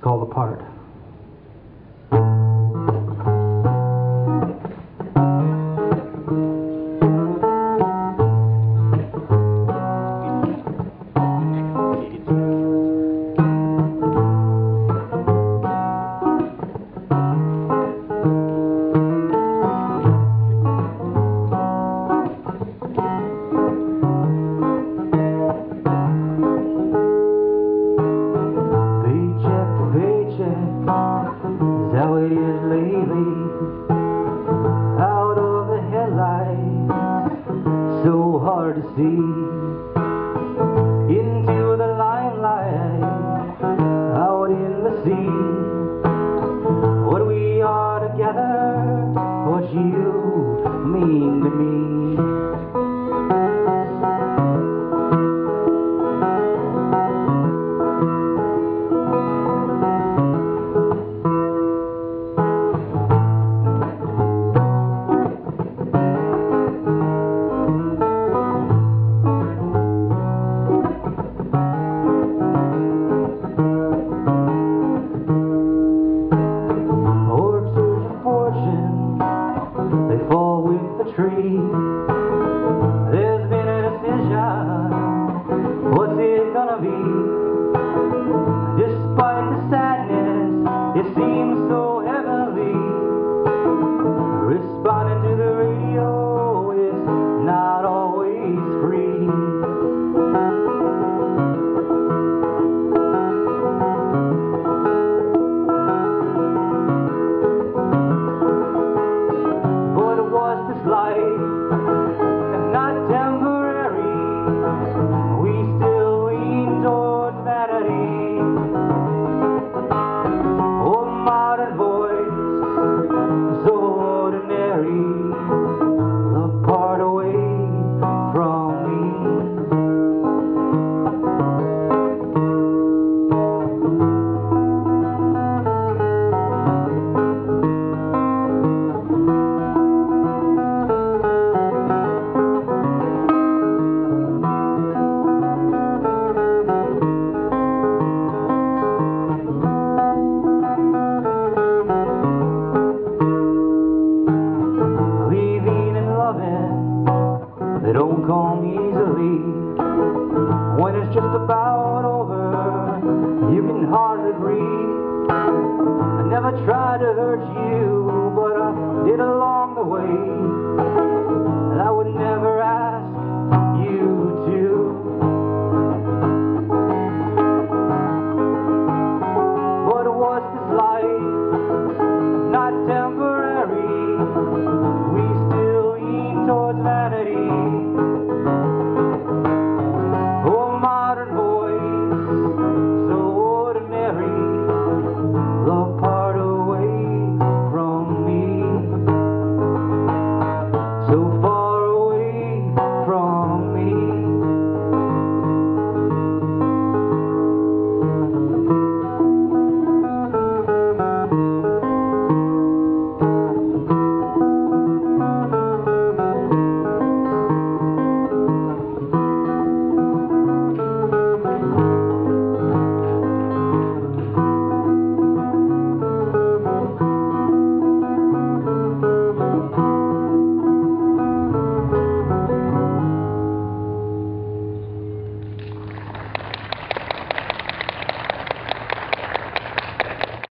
called Apart. Hard to see. There's been a decision, what's it gonna be? Despite the sadness, it seems they don't come easily. When it's just about over, you can hardly breathe. I never tried to hurt you, but I did along the lot. the